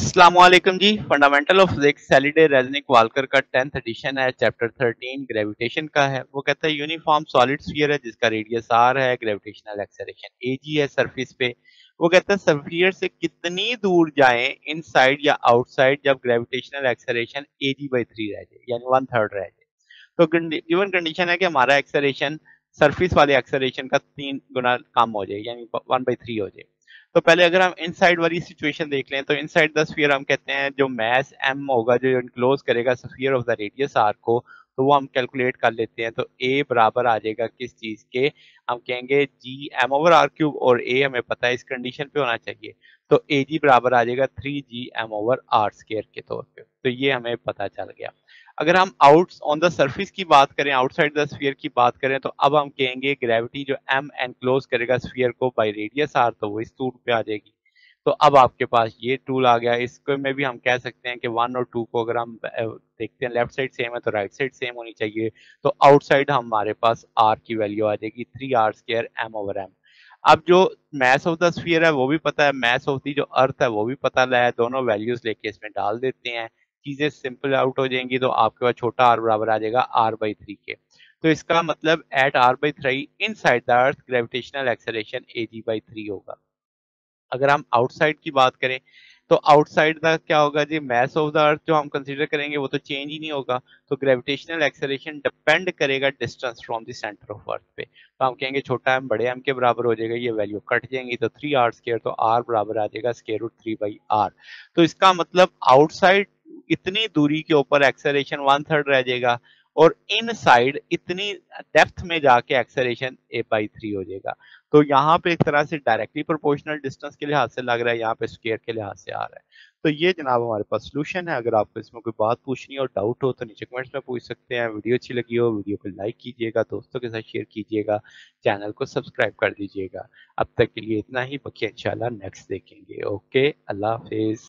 वालेकुम जी। Fundamental of physics Halliday Resnick Walker का tenth edition है चैप्टर 13 ग्रेविटेशन का है। वो कहता है यूनिफॉर्म सॉलिड स्फीयर है, जिसका रेडियस आर है ग्रेविटेशनल एक्सेलरेशन ए जी है सरफेस पे। वो कहता है स्फीयर से कितनी दूर जाएँ इनसाइड या आउटसाइड जब gravitational acceleration a g by three रह जाए, यानी वन थर्ड रह जाए? तो गिवन कंडीशन है कि हमारा एक्सेलरेशन सरफेस वाले एक्सेलरेशन का तीन गुना कम हो जाए यानी वन बाई थ्री हो जाए तो पहले अगर हम इनसाइड वाली सिचुएशन देख लें तो इनसाइड द स्फीयर हम कहते हैं जो मैस एम होगा, जो इनक्लोज करेगा sphere of the radius R को तो वो हम कैलकुलेट कर लेते हैं। तो ए बराबर आ जाएगा किस चीज़ के? हम कहेंगे G M over R cube और ए हमें पता है इस कंडीशन पे होना चाहिए। तो ए जी बराबर आ जाएगा three G M over R square के तौर पे। तो ये हमें पता चल गया। अगर हम आउट ऑन द सर्फिस की बात करें आउटसाइड द स्फीयर की बात करें तो अब हम कहेंगे ग्रेविटी जो एम एनक्लोज करेगा स्फीयर को बाई रेडियस आर तो वो इस टूल पे आ जाएगी। तो अब आपके पास ये टूल आ गया। इसको में भी हम कह सकते हैं कि वन और टू को अगर हम देखते हैं लेफ़्ट साइड सेम है तो राइट साइड सेम होनी चाहिए। तो आउटसाइड हमारे पास आर की वैल्यू आ जाएगी three R square M over M अब जो मैस ऑफ़ द स्फीयर है, वो भी पता है। मैस ऑफ़ दी जो अर्थ है, वो भी पता है। दोनों वैल्यूज़ लेके इसमें डाल देते हैं। चीज़ें सिंपल आउट हो जाएँगी तो आपके पास छोटा आर बराबर आ जाएगा आर बाई थ्री के तो इसका मतलब at R by three inside the earth gravitational acceleration a g by three होगा। अगर हम आउटसाइड की बात करें तो आउटसाइड द क्या होगा जी? मैस ऑफ़ द अर्थ जो हम कंसिडर करेंगे, वो तो चेंज ही नहीं होगा। तो ग्रेविटेशनल एक्सेलरेशन डिपेंड करेगा distance from the centre of earth पे। तो हम कहेंगे छोटा एम बड़े एम के बराबर हो जाएगा, ये वैल्यू कट जाएँगी तो थ्री आर स्केयर तो आर बराबर आ जाएगा square root three by R तो इसका मतलब आउटसाइड इतनी दूरी के ऊपर एक्सेलेशन वन थर्ड रह जाएगा और इन साइड इतनी डेप्थ में जाके एक्सेलेशन ए बाई थ्री हो जाएगा। तो यहाँ पे एक तरह से डायरेक्टली प्रोपोर्शनल डिस्टेंस के लिहाज से लग रहा है, यहाँ पे स्केयर के लिहाज से आ रहा है। तो ये जनाब हमारे पास सोल्यूशन है। अगर आपको इसमें कोई बात पूछनी हो डाउट हो तो नीचे कमेंट्स में पूछ सकते हैं। वीडियो अच्छी लगी हो, वीडियो को लाइक कीजिएगा, दोस्तों के साथ शेयर कीजिएगा चैनल को सब्सक्राइब कर दीजिएगा। अब तक के लिए इतना ही। बाकी इंशाल्लाह नेक्स्ट देखेंगे। ओके अल्लाह हाफिज।